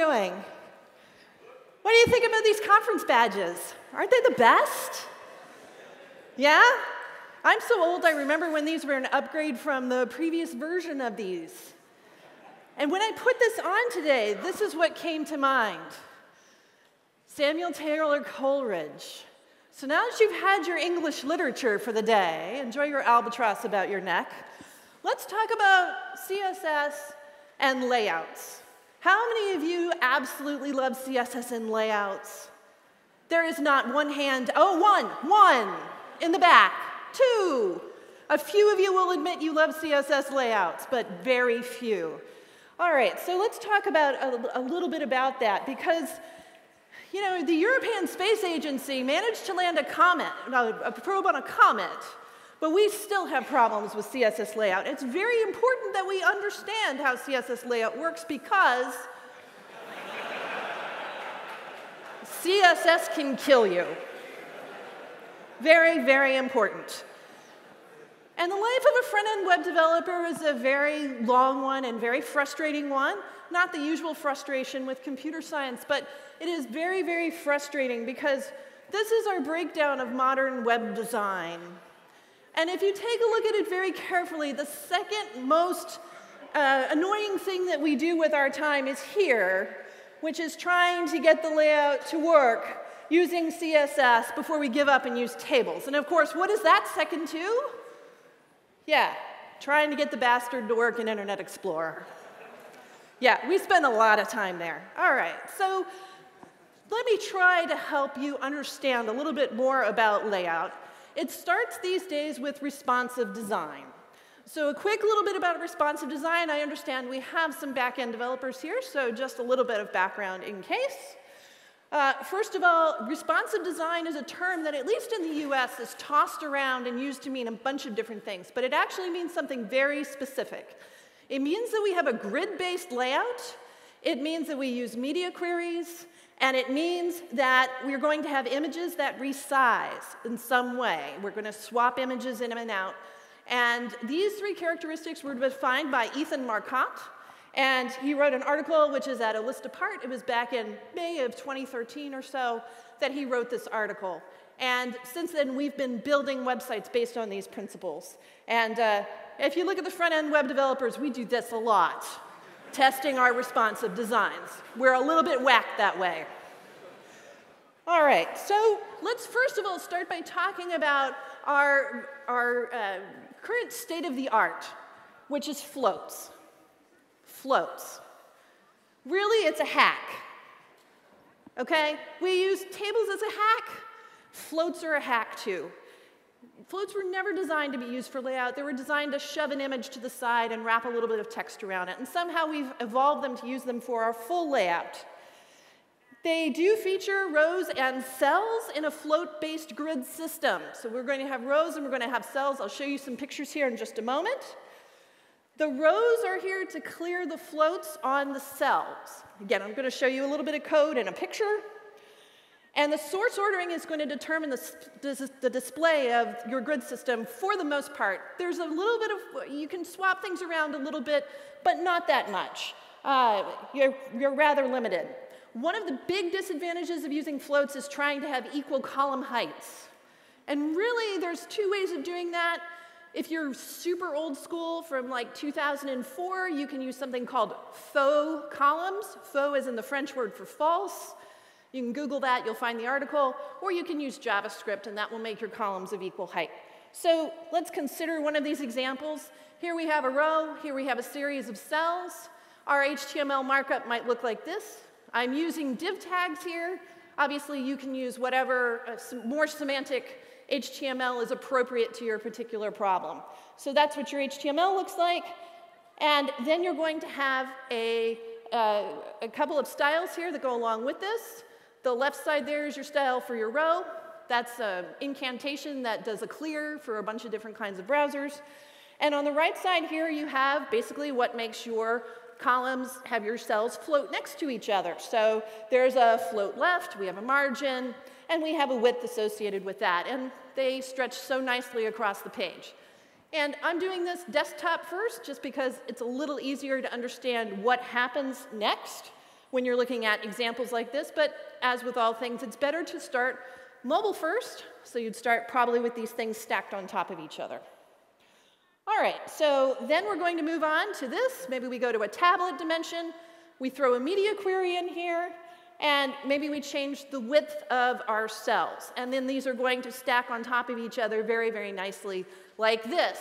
doing? What do you think about these conference badges? Aren't they the best? Yeah? I'm so old, I remember when these were an upgrade from the previous version of these. And when I put this on today, this is what came to mind Samuel Taylor Coleridge. So now that you've had your English literature for the day, enjoy your albatross about your neck, let's talk about CSS and layouts. How many of you absolutely love CSS and layouts? There is not one hand, oh, one, one in the back, two. A few of you will admit you love CSS layouts, but very few. All right, so let's talk about a, a little bit about that because you know, the European Space Agency managed to land a comet, a probe on a comet, but we still have problems with CSS layout. It's very important that we understand how CSS layout works because CSS can kill you. Very, very important. And the life of a front-end web developer is a very long one and very frustrating one. Not the usual frustration with computer science, but it is very, very frustrating because this is our breakdown of modern web design. And if you take a look at it very carefully, the second most uh, annoying thing that we do with our time is here, which is trying to get the layout to work using CSS before we give up and use tables. And of course, what is that second to? Yeah, trying to get the bastard to work in Internet Explorer. Yeah, we spend a lot of time there. All right, so let me try to help you understand a little bit more about layout. It starts these days with responsive design. So a quick little bit about responsive design. I understand we have some back-end developers here, so just a little bit of background in case. Uh, first of all, responsive design is a term that, at least in the US, is tossed around and used to mean a bunch of different things, but it actually means something very specific. It means that we have a grid-based layout, it means that we use media queries, and it means that we're going to have images that resize in some way. We're going to swap images in and out. And these three characteristics were defined by Ethan Marcotte. And he wrote an article, which is at a list apart. It was back in May of 2013 or so that he wrote this article. And since then, we've been building websites based on these principles. And uh, if you look at the front end web developers, we do this a lot testing our responsive designs. We're a little bit whacked that way. All right, so let's first of all start by talking about our, our uh, current state of the art, which is floats. Floats. Really, it's a hack. Okay? We use tables as a hack. Floats are a hack too. Floats were never designed to be used for layout. They were designed to shove an image to the side and wrap a little bit of text around it. And somehow we've evolved them to use them for our full layout. They do feature rows and cells in a float-based grid system. So we're going to have rows and we're going to have cells. I'll show you some pictures here in just a moment. The rows are here to clear the floats on the cells. Again, I'm going to show you a little bit of code and a picture. And the source ordering is going to determine the, the, display of your grid system for the most part. There's a little bit of, you can swap things around a little bit, but not that much. Uh, you're, you're rather limited. One of the big disadvantages of using floats is trying to have equal column heights. And really, there's two ways of doing that. If you're super old school from like 2004, you can use something called faux columns. Faux is in the French word for false. You can Google that, you'll find the article, or you can use JavaScript and that will make your columns of equal height. So let's consider one of these examples. Here we have a row, here we have a series of cells. Our HTML markup might look like this. I'm using div tags here. Obviously, you can use whatever uh, more semantic HTML is appropriate to your particular problem. So that's what your HTML looks like. And then you're going to have a, uh, a couple of styles here that go along with this. The left side there is your style for your row. That's an incantation that does a clear for a bunch of different kinds of browsers. And on the right side here, you have basically what makes your columns have your cells float next to each other. So there's a float left, we have a margin, and we have a width associated with that. And they stretch so nicely across the page. And I'm doing this desktop first just because it's a little easier to understand what happens next when you're looking at examples like this, but as with all things, it's better to start mobile first, so you'd start probably with these things stacked on top of each other. All right, so then we're going to move on to this. Maybe we go to a tablet dimension, we throw a media query in here, and maybe we change the width of our cells. And then these are going to stack on top of each other very, very nicely like this,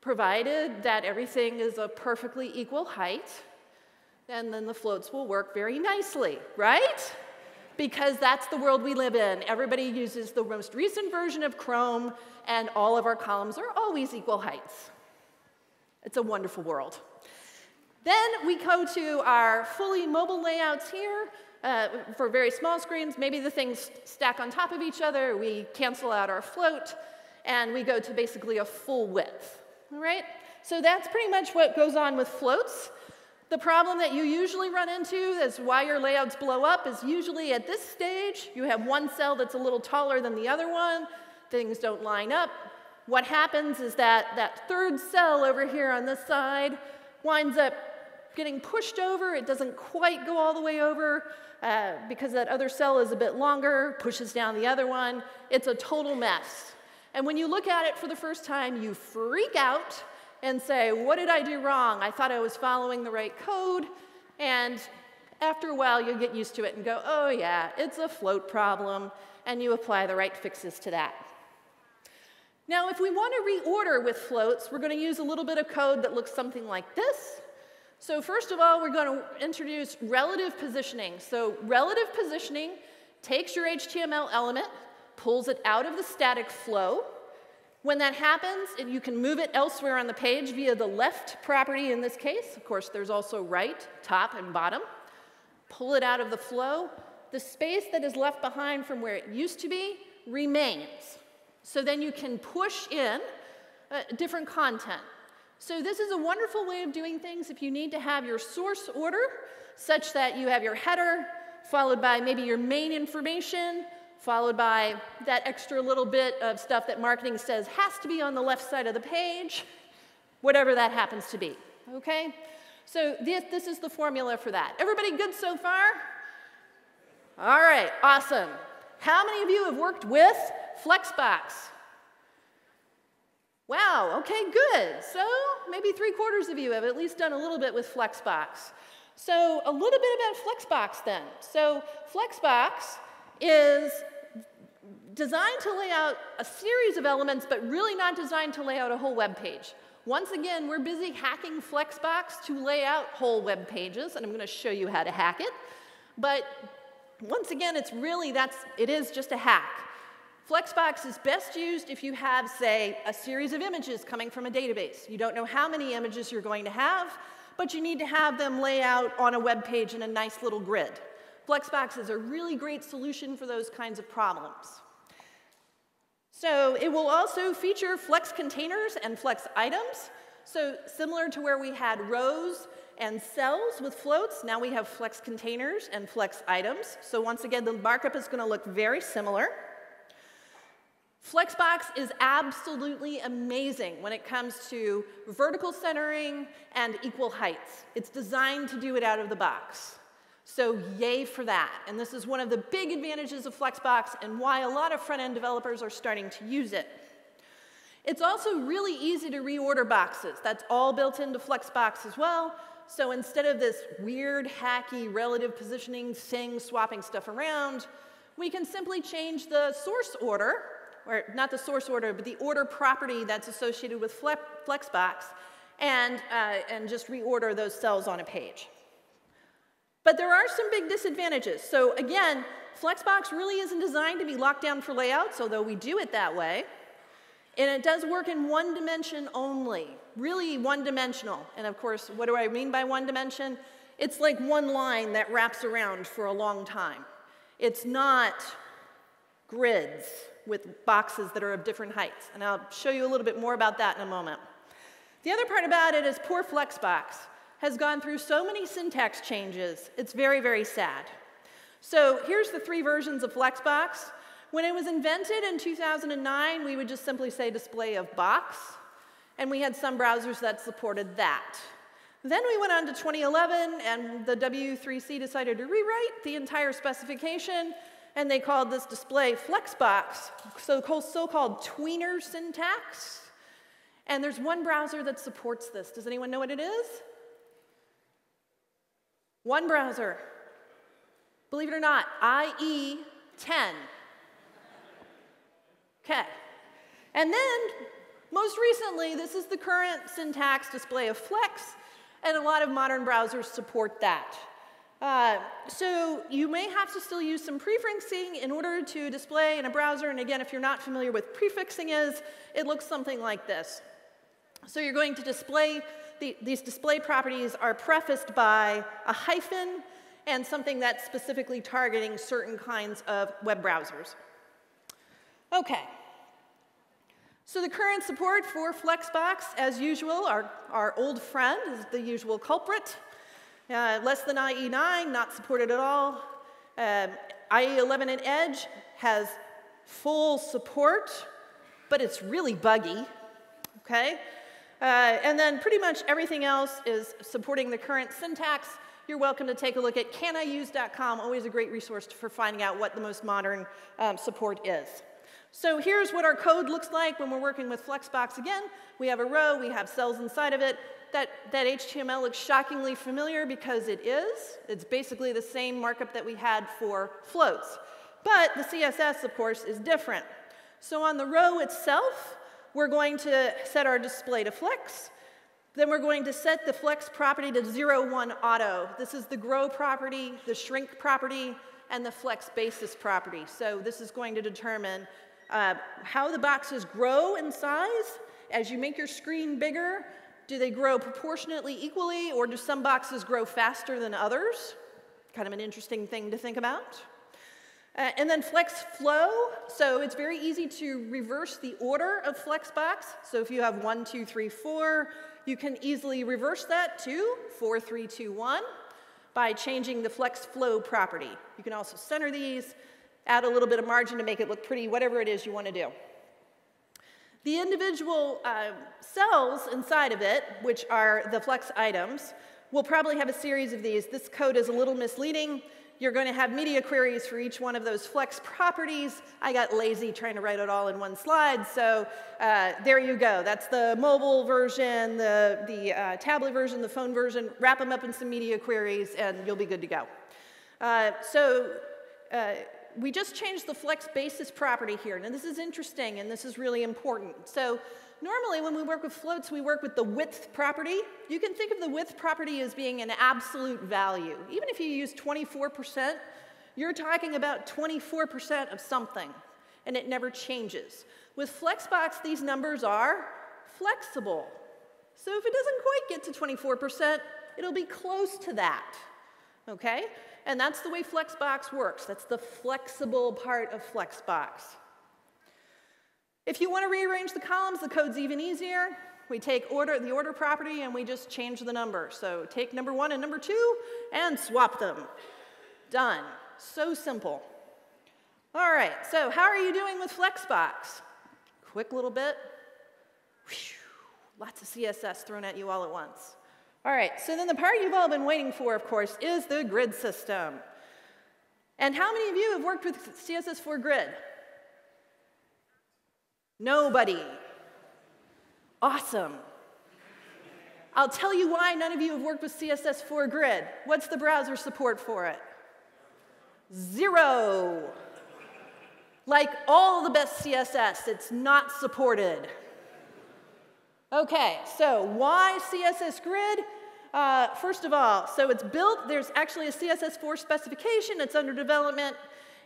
provided that everything is a perfectly equal height, and then the floats will work very nicely, right? Because that's the world we live in. Everybody uses the most recent version of Chrome, and all of our columns are always equal heights. It's a wonderful world. Then we go to our fully mobile layouts here. Uh, for very small screens, maybe the things stack on top of each other. We cancel out our float, and we go to basically a full width. All right? So that's pretty much what goes on with floats. The problem that you usually run into is why your layouts blow up is usually at this stage, you have one cell that's a little taller than the other one, things don't line up. What happens is that that third cell over here on this side winds up getting pushed over. It doesn't quite go all the way over uh, because that other cell is a bit longer, pushes down the other one. It's a total mess. And when you look at it for the first time, you freak out and say, What did I do wrong? I thought I was following the right code. And after a while, you'll get used to it and go, Oh, yeah, it's a float problem. And you apply the right fixes to that. Now, if we want to reorder with floats, we're going to use a little bit of code that looks something like this. So first of all, we're going to introduce relative positioning. So relative positioning takes your HTML element, pulls it out of the static flow, when that happens, you can move it elsewhere on the page via the left property in this case. Of course, there's also right, top, and bottom. Pull it out of the flow. The space that is left behind from where it used to be remains. So then you can push in uh, different content. So this is a wonderful way of doing things if you need to have your source order such that you have your header followed by maybe your main information, followed by that extra little bit of stuff that marketing says has to be on the left side of the page, whatever that happens to be, okay? So this, this is the formula for that. Everybody good so far? All right, awesome. How many of you have worked with Flexbox? Wow, okay, good. So maybe three quarters of you have at least done a little bit with Flexbox. So a little bit about Flexbox then. So Flexbox is designed to lay out a series of elements, but really not designed to lay out a whole web page. Once again, we're busy hacking Flexbox to lay out whole web pages, and I'm going to show you how to hack it. But once again, it's really, that's, it is just a hack. Flexbox is best used if you have, say, a series of images coming from a database. You don't know how many images you're going to have, but you need to have them lay out on a web page in a nice little grid. Flexbox is a really great solution for those kinds of problems. So it will also feature flex containers and flex items. So similar to where we had rows and cells with floats, now we have flex containers and flex items. So once again, the markup is going to look very similar. Flexbox is absolutely amazing when it comes to vertical centering and equal heights. It's designed to do it out of the box. So yay for that. And this is one of the big advantages of Flexbox and why a lot of front-end developers are starting to use it. It's also really easy to reorder boxes. That's all built into Flexbox as well. So instead of this weird, hacky relative positioning thing swapping stuff around, we can simply change the source order, or not the source order, but the order property that's associated with Flexbox, and, uh, and just reorder those cells on a page. But there are some big disadvantages. So again, Flexbox really isn't designed to be locked down for layouts, although we do it that way. And it does work in one dimension only, really one dimensional. And of course, what do I mean by one dimension? It's like one line that wraps around for a long time. It's not grids with boxes that are of different heights. And I'll show you a little bit more about that in a moment. The other part about it is poor Flexbox has gone through so many syntax changes, it's very, very sad. So here's the three versions of Flexbox. When it was invented in 2009, we would just simply say display of box, and we had some browsers that supported that. Then we went on to 2011, and the W3C decided to rewrite the entire specification, and they called this display Flexbox, so-called tweener syntax. And there's one browser that supports this. Does anyone know what it is? One browser. Believe it or not, IE 10. Okay. And then, most recently, this is the current syntax display of Flex, and a lot of modern browsers support that. Uh, so you may have to still use some prefixing in order to display in a browser, and again, if you're not familiar with prefixing is, it looks something like this. So you're going to display, the, these display properties are prefaced by a hyphen and something that's specifically targeting certain kinds of web browsers. Okay. So the current support for Flexbox, as usual, our, our old friend is the usual culprit. Uh, less than IE9, not supported at all. Um, IE11 and Edge has full support, but it's really buggy, okay? Uh, and then pretty much everything else is supporting the current syntax. You're welcome to take a look at caniuse.com, always a great resource for finding out what the most modern um, support is. So here's what our code looks like when we're working with Flexbox again. We have a row, we have cells inside of it. That, that HTML looks shockingly familiar because it is. It's basically the same markup that we had for floats. But the CSS, of course, is different. So on the row itself, we're going to set our display to flex. Then we're going to set the flex property to 0, 1 auto. This is the grow property, the shrink property, and the flex basis property. So this is going to determine uh, how the boxes grow in size. As you make your screen bigger, do they grow proportionately equally, or do some boxes grow faster than others? Kind of an interesting thing to think about. Uh, and then flex flow, so it's very easy to reverse the order of flexbox. So if you have one, two, three, four, you can easily reverse that to four, three, two, one by changing the flex flow property. You can also center these, add a little bit of margin to make it look pretty, whatever it is you want to do. The individual uh, cells inside of it, which are the flex items, will probably have a series of these. This code is a little misleading. You're going to have media queries for each one of those flex properties. I got lazy trying to write it all in one slide, so uh, there you go. That's the mobile version, the, the uh, tablet version, the phone version. Wrap them up in some media queries, and you'll be good to go. Uh, so uh, we just changed the flex basis property here. Now, this is interesting, and this is really important. So Normally, when we work with floats, we work with the width property. You can think of the width property as being an absolute value. Even if you use 24%, you're talking about 24% of something, and it never changes. With Flexbox, these numbers are flexible. So if it doesn't quite get to 24%, it'll be close to that, okay? And that's the way Flexbox works. That's the flexible part of Flexbox. If you want to rearrange the columns, the code's even easier. We take order, the order property and we just change the number. So take number one and number two and swap them. Done. So simple. All right, so how are you doing with Flexbox? Quick little bit. Whew, lots of CSS thrown at you all at once. All right, so then the part you've all been waiting for, of course, is the grid system. And how many of you have worked with CSS4 Grid? Nobody. Awesome. I'll tell you why none of you have worked with CSS4 Grid. What's the browser support for it? Zero. Like all the best CSS, it's not supported. Okay, so why CSS Grid? Uh, first of all, so it's built, there's actually a CSS4 specification, it's under development.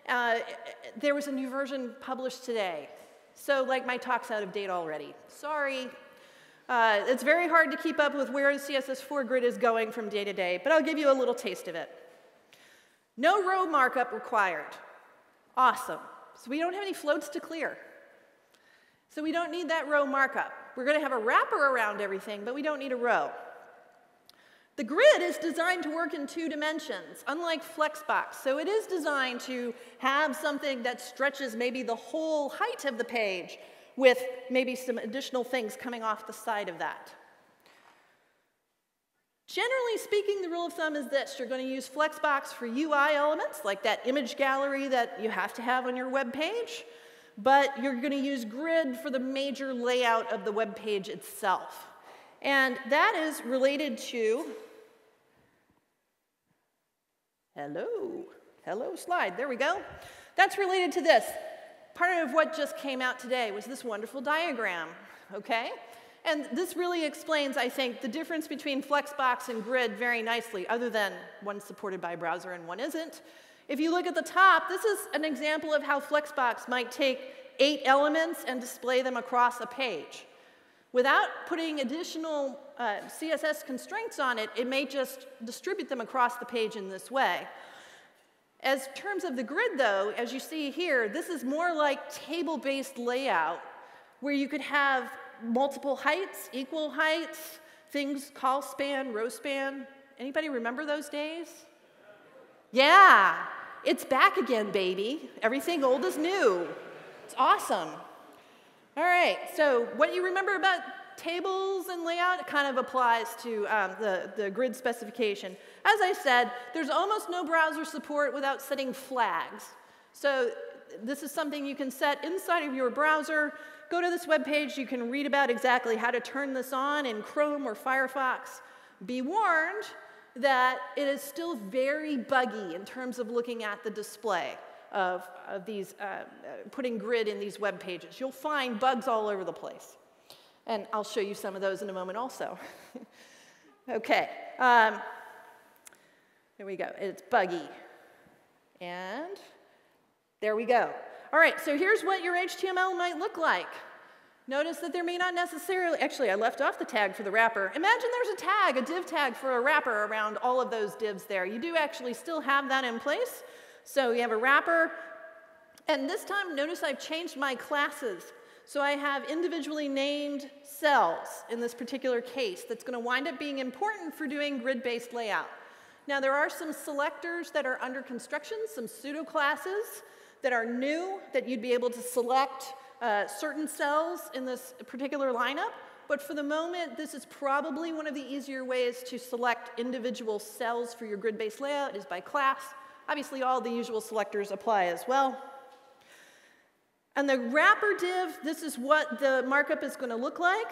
Uh, there was a new version published today. So, like, my talk's out of date already. Sorry. Uh, it's very hard to keep up with where the CSS4 grid is going from day to day, but I'll give you a little taste of it. No row markup required. Awesome. So we don't have any floats to clear. So we don't need that row markup. We're going to have a wrapper around everything, but we don't need a row. The grid is designed to work in two dimensions, unlike Flexbox. So it is designed to have something that stretches maybe the whole height of the page with maybe some additional things coming off the side of that. Generally speaking, the rule of thumb is this. You're going to use Flexbox for UI elements, like that image gallery that you have to have on your web page, but you're going to use Grid for the major layout of the web page itself. And that is related to, hello, hello slide, there we go. That's related to this. Part of what just came out today was this wonderful diagram, okay? And this really explains, I think, the difference between Flexbox and Grid very nicely, other than one's supported by a browser and one isn't. If you look at the top, this is an example of how Flexbox might take eight elements and display them across a page. Without putting additional uh, CSS constraints on it, it may just distribute them across the page in this way. As terms of the grid, though, as you see here, this is more like table-based layout, where you could have multiple heights, equal heights, things call span, row span. Anybody remember those days? Yeah, it's back again, baby. Everything old is new. It's awesome. All right, so what you remember about tables and layout kind of applies to um, the, the grid specification. As I said, there's almost no browser support without setting flags. So this is something you can set inside of your browser Go to this web page. You can read about exactly how to turn this on in Chrome or Firefox. Be warned that it is still very buggy in terms of looking at the display of, of these, uh, uh, putting grid in these web pages. You'll find bugs all over the place. And I'll show you some of those in a moment also. okay, um, there we go. It's buggy. And there we go. All right, so here's what your HTML might look like. Notice that there may not necessarily, actually I left off the tag for the wrapper. Imagine there's a tag, a div tag for a wrapper around all of those divs there. You do actually still have that in place. So you have a wrapper, and this time notice I've changed my classes. So I have individually named cells in this particular case that's gonna wind up being important for doing grid-based layout. Now there are some selectors that are under construction, some pseudo classes that are new that you'd be able to select uh, certain cells in this particular lineup. But for the moment, this is probably one of the easier ways to select individual cells for your grid-based layout is by class. Obviously, all the usual selectors apply as well. And the wrapper div, this is what the markup is going to look like.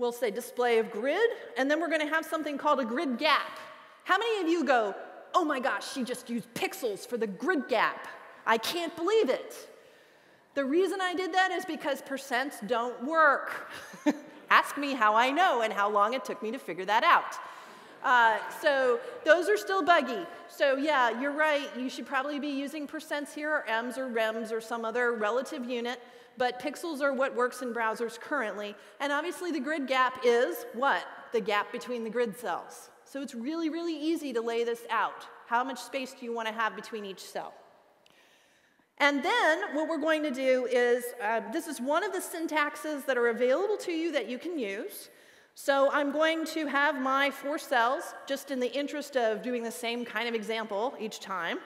We'll say display of grid, and then we're going to have something called a grid gap. How many of you go, oh my gosh, she just used pixels for the grid gap? I can't believe it. The reason I did that is because percents don't work. Ask me how I know and how long it took me to figure that out. Uh, so those are still buggy. So yeah, you're right. You should probably be using percents here or ems or rems or some other relative unit. But pixels are what works in browsers currently. And obviously the grid gap is what? The gap between the grid cells. So it's really, really easy to lay this out. How much space do you want to have between each cell? And then what we're going to do is, uh, this is one of the syntaxes that are available to you that you can use. So I'm going to have my four cells, just in the interest of doing the same kind of example each time.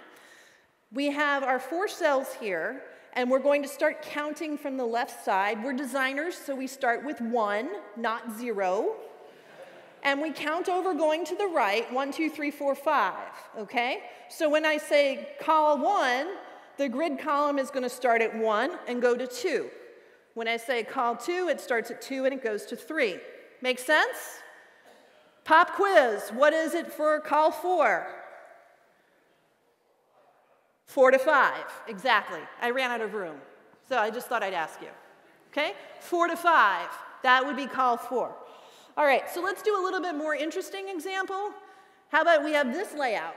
We have our four cells here, and we're going to start counting from the left side. We're designers, so we start with one, not zero. And we count over going to the right, one, two, three, four, five, okay? So when I say call one, the grid column is going to start at 1 and go to 2. When I say call 2, it starts at 2 and it goes to 3. Make sense? Pop quiz. What is it for call 4? 4 to 5. Exactly. I ran out of room. So I just thought I'd ask you. Okay? 4 to 5. That would be call 4. All right, so let's do a little bit more interesting example. How about we have this layout?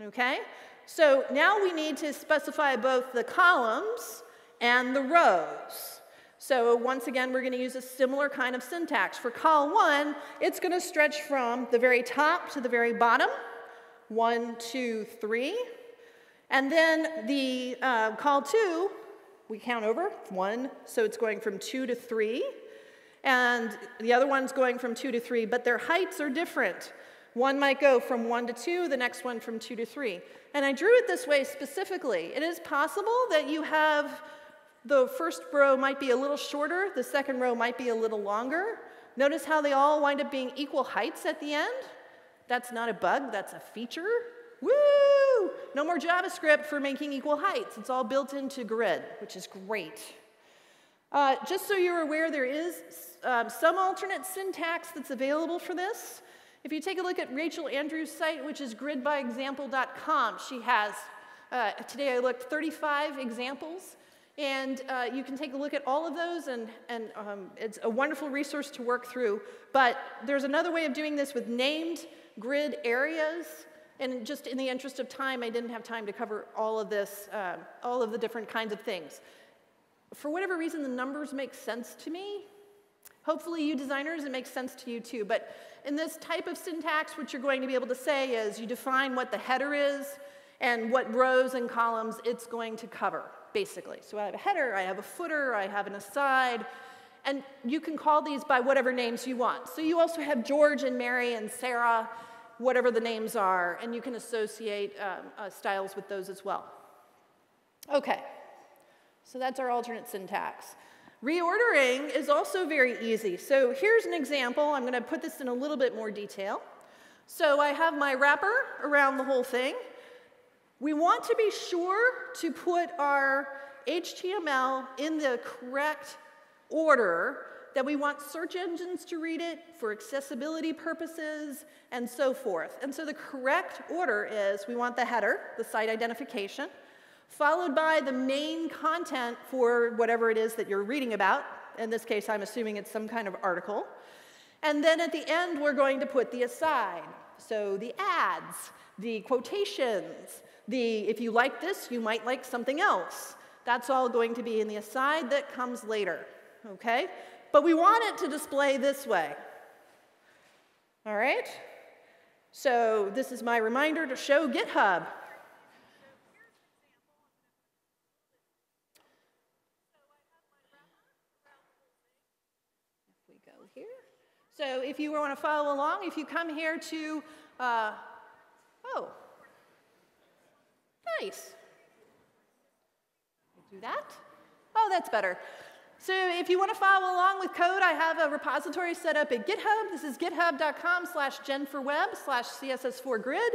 Okay? So now we need to specify both the columns and the rows. So once again, we're going to use a similar kind of syntax. For call 1, it's going to stretch from the very top to the very bottom, one, two, three. And then the uh, call 2, we count over, 1, so it's going from 2 to 3. And the other one's going from 2 to 3, but their heights are different. One might go from 1 to 2, the next one from 2 to 3. And I drew it this way specifically. It is possible that you have the first row might be a little shorter, the second row might be a little longer. Notice how they all wind up being equal heights at the end? That's not a bug, that's a feature. Woo! No more JavaScript for making equal heights. It's all built into Grid, which is great. Uh, just so you're aware, there is um, some alternate syntax that's available for this. If you take a look at Rachel Andrews' site, which is gridbyexample.com, she has, uh, today I looked, 35 examples. And uh, you can take a look at all of those, and, and um, it's a wonderful resource to work through. But there's another way of doing this with named grid areas. And just in the interest of time, I didn't have time to cover all of this, uh, all of the different kinds of things. For whatever reason, the numbers make sense to me. Hopefully, you designers, it makes sense to you too. But in this type of syntax, what you're going to be able to say is you define what the header is and what rows and columns it's going to cover, basically. So I have a header, I have a footer, I have an aside, and you can call these by whatever names you want. So you also have George and Mary and Sarah, whatever the names are, and you can associate um, uh, styles with those as well. Okay, so that's our alternate syntax. Reordering is also very easy. So here's an example. I'm going to put this in a little bit more detail. So I have my wrapper around the whole thing. We want to be sure to put our HTML in the correct order that we want search engines to read it for accessibility purposes and so forth. And so the correct order is we want the header, the site identification, followed by the main content for whatever it is that you're reading about. In this case, I'm assuming it's some kind of article. And then at the end, we're going to put the aside. So the ads, the quotations, the if you like this, you might like something else. That's all going to be in the aside that comes later, okay? But we want it to display this way. All right? So this is my reminder to show GitHub. If we go here. So if you want to follow along, if you come here to, uh, oh, nice. Do that. Oh, that's better. So if you want to follow along with code, I have a repository set up at GitHub. This is github.com slash jen4web slash css4grid.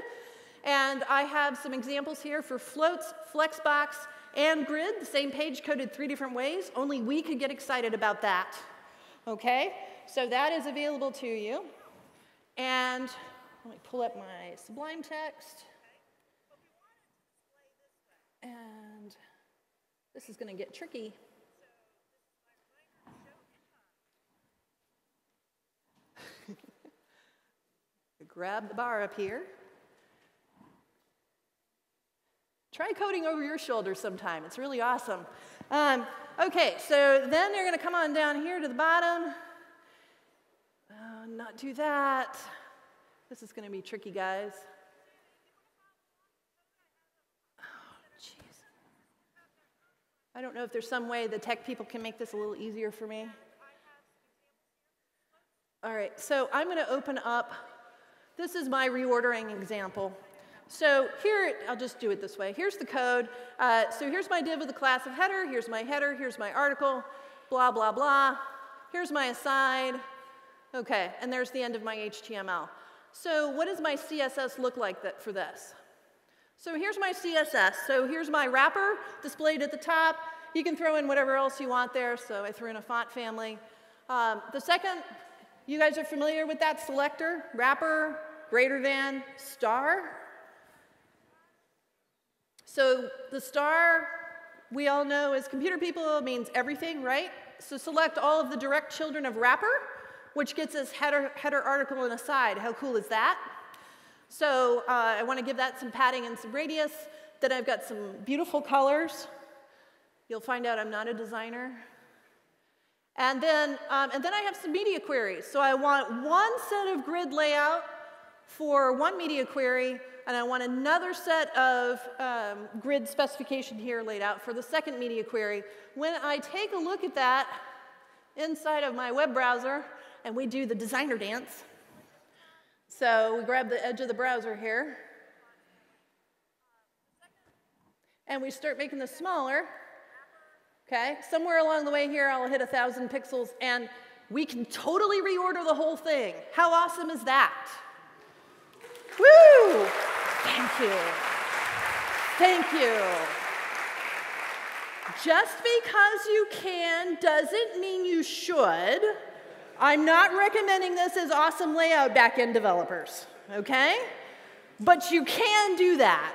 And I have some examples here for floats, flexbox, and grid, the same page coded three different ways. Only we could get excited about that. Okay? So that is available to you. And let me pull up my Sublime text. And this is going to get tricky. Grab the bar up here. Try coding over your shoulder sometime. It's really awesome. Um, okay, so then you're going to come on down here to the bottom not do that. This is going to be tricky, guys. Oh, jeez. I don't know if there's some way the tech people can make this a little easier for me. All right, so I'm going to open up. This is my reordering example. So here, I'll just do it this way. Here's the code. Uh, so here's my div with the class of header. Here's my header. Here's my article. Blah, blah, blah. Here's my aside. Okay, and there's the end of my HTML. So what does my CSS look like that, for this? So here's my CSS. So here's my wrapper displayed at the top. You can throw in whatever else you want there. So I threw in a font family. Um, the second, you guys are familiar with that selector, wrapper, greater than, star. So the star, we all know as computer people, means everything, right? So select all of the direct children of wrapper which gets us header, header article and aside. How cool is that? So uh, I want to give that some padding and some radius. Then I've got some beautiful colors. You'll find out I'm not a designer. And then, um, and then I have some media queries. So I want one set of grid layout for one media query, and I want another set of um, grid specification here laid out for the second media query. When I take a look at that inside of my web browser, and we do the designer dance. So we grab the edge of the browser here, and we start making this smaller. Okay, somewhere along the way here, I'll hit a thousand pixels, and we can totally reorder the whole thing. How awesome is that? Woo! Thank you. Thank you. Just because you can doesn't mean you should. I'm not recommending this as awesome layout backend developers, okay? But you can do that.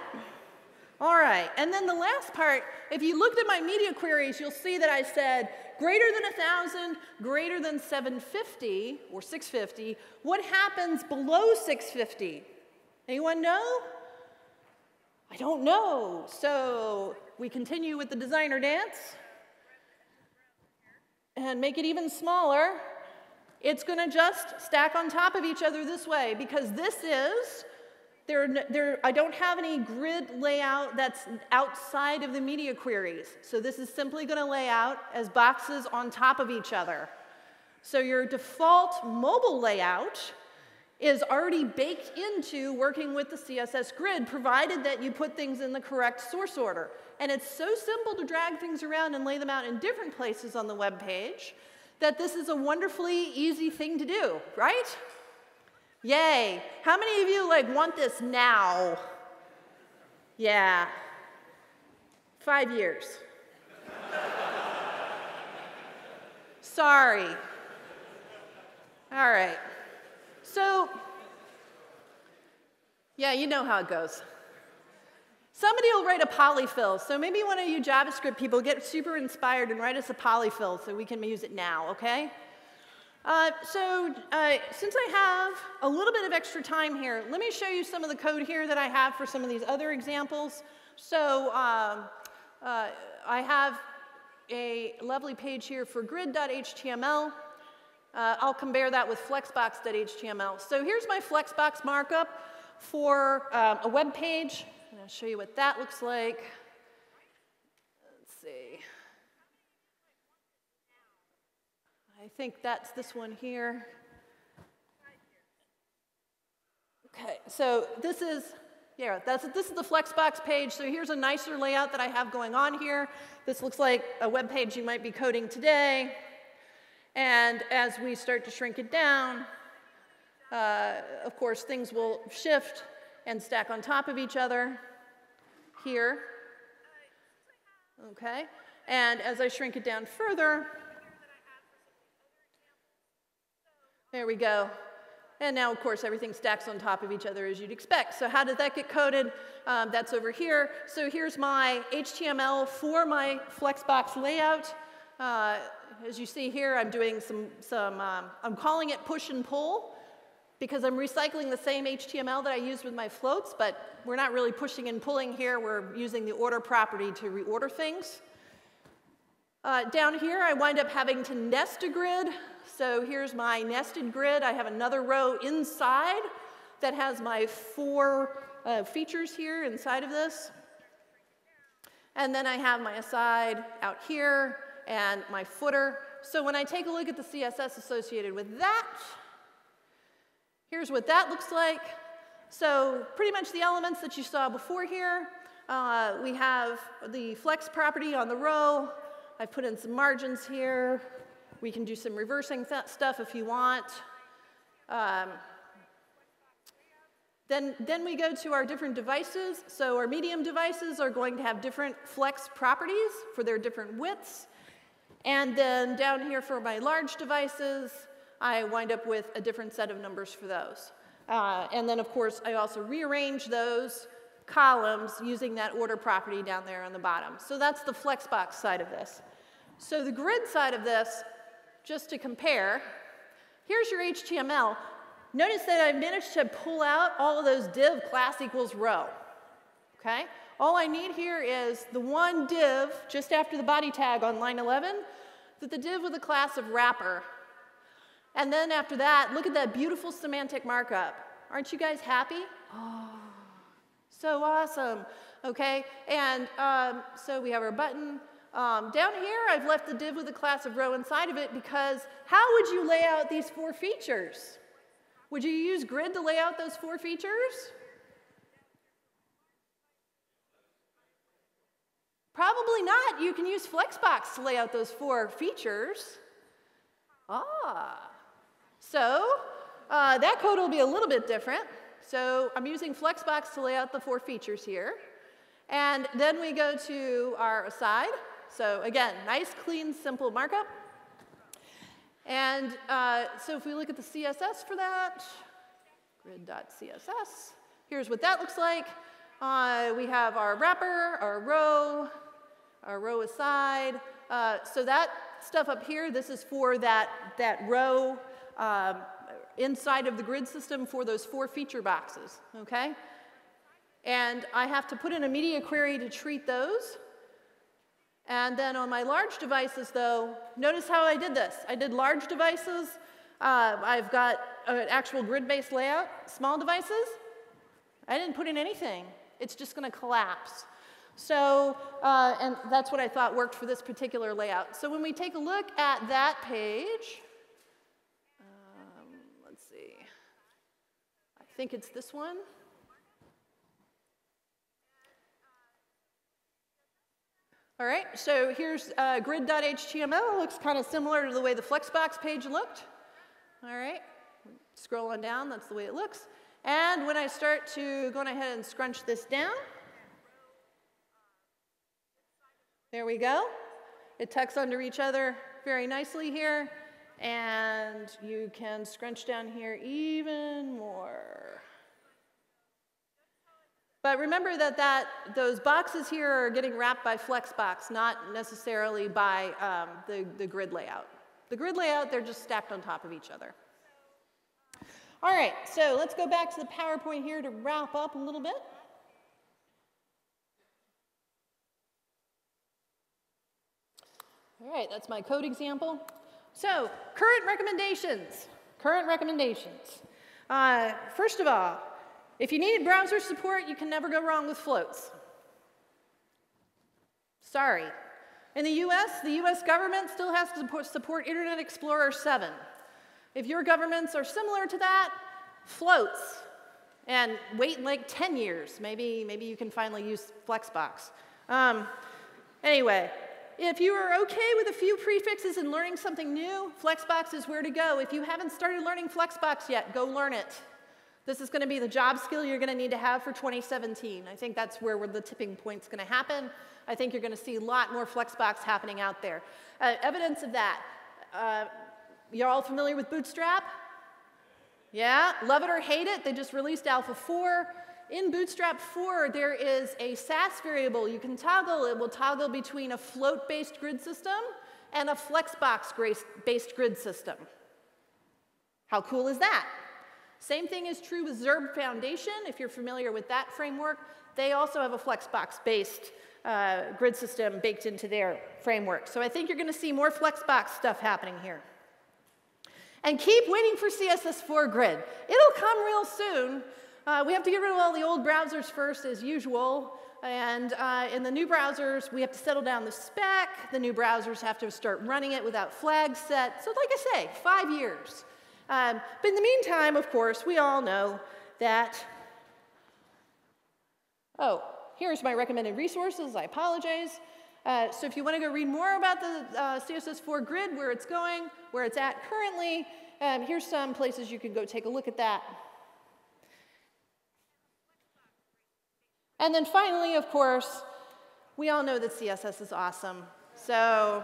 All right, and then the last part, if you looked at my media queries, you'll see that I said greater than 1,000, greater than 750 or 650. What happens below 650? Anyone know? I don't know. So we continue with the designer dance and make it even smaller. It's going to just stack on top of each other this way because this is there, there, I don't have any grid layout that's outside of the media queries. So this is simply going to lay out as boxes on top of each other. So your default mobile layout is already baked into working with the CSS grid, provided that you put things in the correct source order. And it's so simple to drag things around and lay them out in different places on the web page that this is a wonderfully easy thing to do, right? Yay. How many of you like want this now? Yeah. Five years. Sorry. All right. So, yeah, you know how it goes. Somebody will write a polyfill. So maybe one of you JavaScript people get super inspired and write us a polyfill so we can use it now, okay? Uh, so uh, since I have a little bit of extra time here, let me show you some of the code here that I have for some of these other examples. So um, uh, I have a lovely page here for grid.html. Uh, I'll compare that with flexbox.html. So here's my flexbox markup for um, a web page. And I'll show you what that looks like. Let's see. I think that's this one here. Okay, so this is, yeah, that's, this is the Flexbox page. So here's a nicer layout that I have going on here. This looks like a web page you might be coding today. And as we start to shrink it down, uh, of course, things will shift and stack on top of each other here. Okay, and as I shrink it down further, There we go. And now, of course, everything stacks on top of each other as you'd expect. So how does that get coded? Um, that's over here. So here's my HTML for my Flexbox layout. Uh, as you see here, I'm doing some, some um, I'm calling it push and pull because I'm recycling the same HTML that I used with my floats, but we're not really pushing and pulling here. We're using the order property to reorder things. Uh, down here, I wind up having to nest a grid. So here's my nested grid. I have another row inside that has my four uh, features here inside of this. And then I have my aside out here and my footer. So when I take a look at the CSS associated with that, here's what that looks like. So pretty much the elements that you saw before here. Uh, we have the flex property on the row. I've put in some margins here. We can do some reversing stuff if you want. Um, then, then we go to our different devices. So our medium devices are going to have different flex properties for their different widths. And then down here for my large devices, I wind up with a different set of numbers for those. Uh, and then, of course, I also rearrange those columns using that order property down there on the bottom. So that's the Flexbox side of this. So the grid side of this just to compare, here's your HTML. Notice that I managed to pull out all of those div class equals row, okay? All I need here is the one div just after the body tag on line 11, that the div with the class of wrapper. And then after that, look at that beautiful semantic markup. Aren't you guys happy? Oh, so awesome, okay? And um, so we have our button, um, down here, I've left the div with a class of row inside of it because how would you lay out these four features? Would you use grid to lay out those four features? Probably not. You can use Flexbox to lay out those four features. Ah. So uh, that code will be a little bit different. So I'm using Flexbox to lay out the four features here. And then we go to our aside. So again, nice, clean, simple markup. And uh, so if we look at the CSS for that, grid.css, here's what that looks like. Uh, we have our wrapper, our row, our row aside. Uh, so that stuff up here, this is for that, that row um, inside of the grid system for those four feature boxes, okay? And I have to put in a media query to treat those. And then on my large devices, though, notice how I did this. I did large devices. Uh, I've got an actual grid-based layout. Small devices, I didn't put in anything. It's just going to collapse. So, uh, and that's what I thought worked for this particular layout. So when we take a look at that page, um, let's see, I think it's this one. All right, so here's uh, grid.html. Looks kind of similar to the way the Flexbox page looked. All right, scroll on down, that's the way it looks. And when I start to go ahead and scrunch this down, there we go. It tucks under each other very nicely here. And you can scrunch down here even more. But remember that, that those boxes here are getting wrapped by Flexbox, not necessarily by um, the, the grid layout. The grid layout, they're just stacked on top of each other. All right, so let's go back to the PowerPoint here to wrap up a little bit. All right, that's my code example. So, current recommendations. Current recommendations. Uh, first of all, if you needed browser support, you can never go wrong with floats. Sorry. In the US, the US government still has to support Internet Explorer 7. If your governments are similar to that, floats. And wait like 10 years. Maybe, maybe you can finally use Flexbox. Um, anyway, if you are okay with a few prefixes and learning something new, Flexbox is where to go. If you haven't started learning Flexbox yet, go learn it. This is going to be the job skill you're going to need to have for 2017. I think that's where the tipping point's going to happen. I think you're going to see a lot more Flexbox happening out there. Uh, evidence of that. Uh, you're all familiar with Bootstrap? Yeah? Love it or hate it, they just released Alpha 4. In Bootstrap 4, there is a Sass variable you can toggle. It will toggle between a float-based grid system and a Flexbox-based grid system. How cool is that? Same thing is true with Zurb Foundation, if you're familiar with that framework. They also have a Flexbox-based uh, grid system baked into their framework. So I think you're going to see more Flexbox stuff happening here. And keep waiting for CSS4 Grid. It'll come real soon. Uh, we have to get rid of all the old browsers first, as usual. And uh, in the new browsers, we have to settle down the spec. The new browsers have to start running it without flags set. So like I say, five years. Um, but in the meantime, of course, we all know that, oh, here's my recommended resources. I apologize. Uh, so if you want to go read more about the uh, CSS4 grid, where it's going, where it's at currently, um, here's some places you can go take a look at that. And then finally, of course, we all know that CSS is awesome. So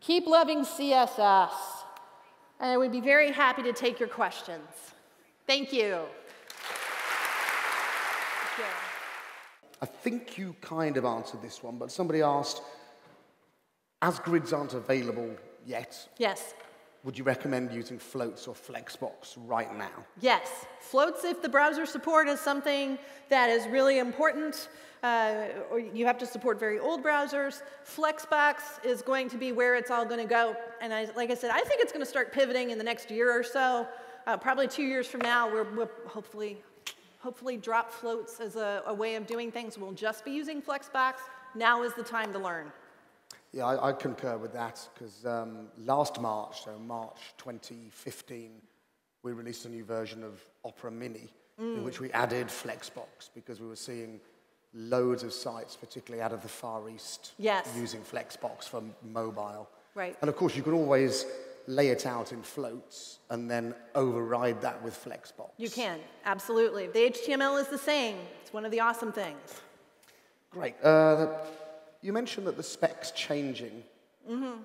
keep loving CSS. And I would be very happy to take your questions. Thank you. I think you kind of answered this one, but somebody asked, as grids aren't available yet, yes. Would you recommend using floats or Flexbox right now? Yes. Floats, if the browser support is something that is really important, uh, or you have to support very old browsers. Flexbox is going to be where it's all going to go. And I, like I said, I think it's going to start pivoting in the next year or so. Uh, probably two years from now, we're, we'll hopefully, hopefully drop floats as a, a, way of doing things. We'll just be using Flexbox. Now is the time to learn. Yeah, I, I concur with that because um, last March, so March 2015, we released a new version of Opera Mini mm. in which we added Flexbox because we were seeing loads of sites, particularly out of the Far East, yes. using Flexbox for mobile. Right. And of course, you can always lay it out in floats and then override that with Flexbox. You can, absolutely. The HTML is the same. It's one of the awesome things. Great. Uh, you mentioned that the spec's changing. Mm-hmm.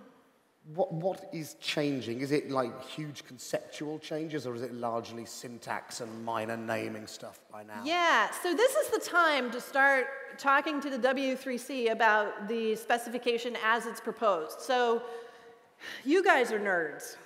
What, what is changing? Is it like huge conceptual changes or is it largely syntax and minor naming stuff by now? Yeah, so this is the time to start talking to the W3C about the specification as it's proposed. So you guys are nerds,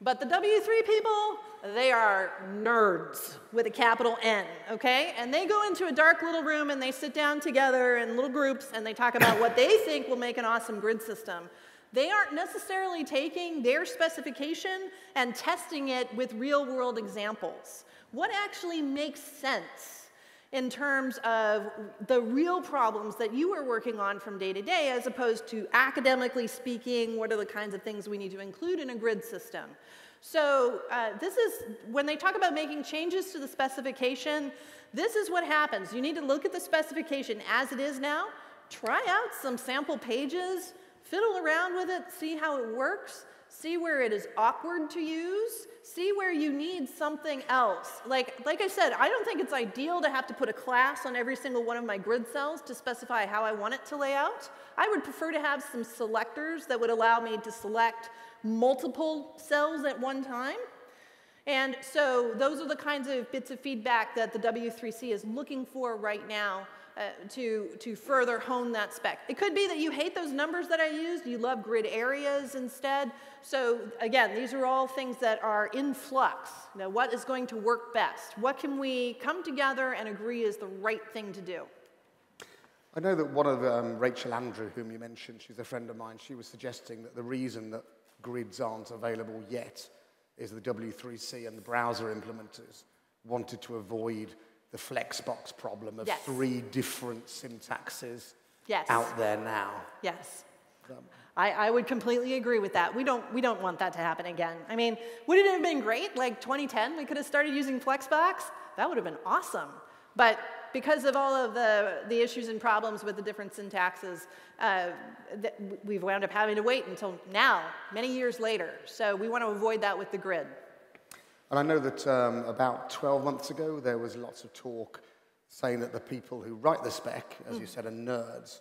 but the W3 people, they are nerds with a capital N, okay? And they go into a dark little room and they sit down together in little groups and they talk about what they think will make an awesome grid system. They aren't necessarily taking their specification and testing it with real world examples. What actually makes sense in terms of the real problems that you are working on from day to day, as opposed to academically speaking, what are the kinds of things we need to include in a grid system? So uh, this is, when they talk about making changes to the specification, this is what happens. You need to look at the specification as it is now, try out some sample pages, fiddle around with it, see how it works, see where it is awkward to use, see where you need something else. Like, like I said, I don't think it's ideal to have to put a class on every single one of my grid cells to specify how I want it to lay out. I would prefer to have some selectors that would allow me to select multiple cells at one time. And so those are the kinds of bits of feedback that the W3C is looking for right now uh, to, to further hone that spec. It could be that you hate those numbers that I used, you love grid areas instead. So again, these are all things that are in flux. Now, what is going to work best? What can we come together and agree is the right thing to do? I know that one of um, Rachel Andrew, whom you mentioned, she's a friend of mine, she was suggesting that the reason that grids aren't available yet is the W3C and the browser implementers wanted to avoid the Flexbox problem of yes. three different syntaxes yes. out there now. Yes. Um, I, I, would completely agree with that. We don't, we don't want that to happen again. I mean, would it have been great, like 2010, we could have started using Flexbox? That would have been awesome. But because of all of the, the issues and problems with the different syntaxes, uh, we've wound up having to wait until now, many years later. So we want to avoid that with the grid. And I know that um, about 12 months ago, there was lots of talk saying that the people who write the spec, as mm. you said, are nerds,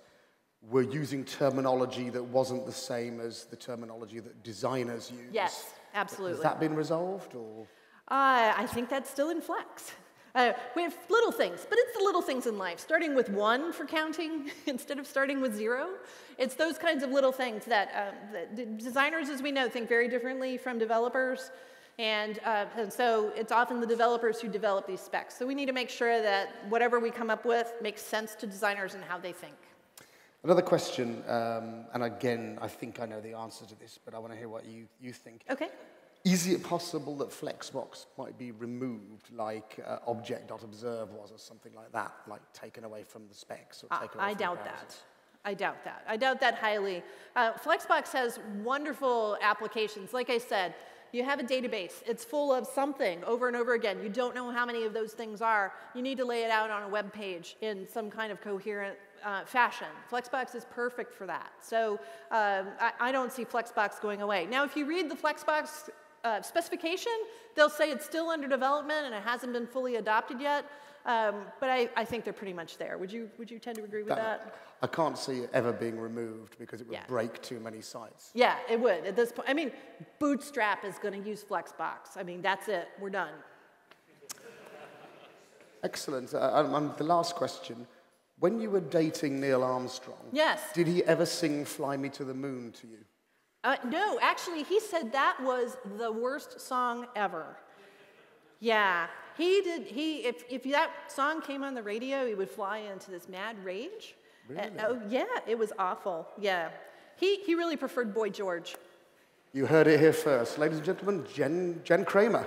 were using terminology that wasn't the same as the terminology that designers use. Yes, absolutely. Has that been resolved, or? Uh, I think that's still in flux. Uh, we have little things, but it's the little things in life. Starting with one for counting instead of starting with zero. It's those kinds of little things that, uh, that designers, as we know, think very differently from developers. And, uh, and so it's often the developers who develop these specs. So we need to make sure that whatever we come up with makes sense to designers and how they think. Another question, um, and again, I think I know the answer to this, but I want to hear what you, you think. Okay. Is it possible that Flexbox might be removed like uh, object.observe was or something like that, like taken away from the specs? Or taken away I, I doubt that. I doubt that. I doubt that highly. Uh, Flexbox has wonderful applications. Like I said, you have a database. It's full of something over and over again. You don't know how many of those things are. You need to lay it out on a web page in some kind of coherent uh, fashion. Flexbox is perfect for that. So um, I, I, don't see Flexbox going away. Now, if you read the Flexbox uh, specification, they'll say it's still under development and it hasn't been fully adopted yet. Um, but I, I, think they're pretty much there. Would you, would you tend to agree with that? I can't see it ever being removed because it would yeah. break too many sites. Yeah, it would at this point. I mean, Bootstrap is going to use Flexbox. I mean, that's it. We're done. Excellent. Uh, um, the last question. When you were dating Neil Armstrong, yes. did he ever sing Fly Me to the Moon to you? Uh, no, actually, he said that was the worst song ever. Yeah, he did, he, if, if that song came on the radio, he would fly into this mad rage. Really? Uh, oh, yeah, it was awful. Yeah. He, he really preferred Boy George. You heard it here first. Ladies and gentlemen, Jen, Jen Kramer.